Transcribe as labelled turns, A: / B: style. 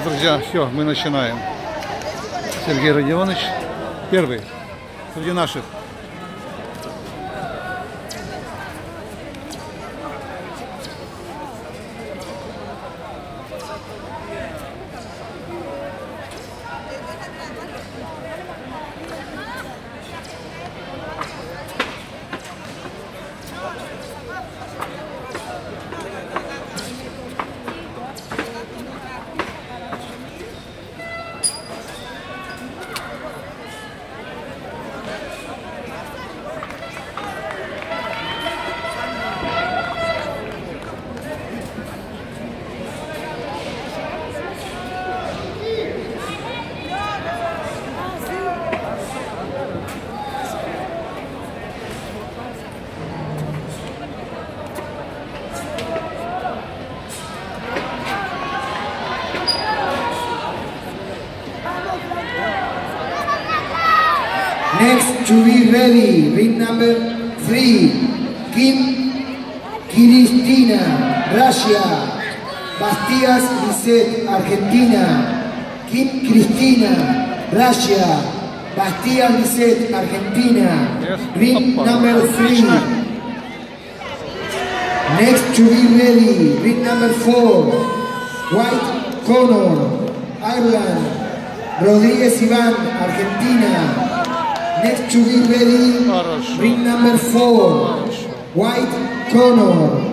A: Друзья, все, мы начинаем. Сергей Родионович, первый среди наших.
B: Next to be ready, ring number three, Kim Kiristina, Russia. Bastias Lisset, Argentina. Kim Cristina, Russia. Bastias Lisset, Argentina. Ring number three. Next to be ready, ring number four, White Connor, Ireland. Rodríguez Iván, Argentina. Next to be ready, ring number four, White Connor.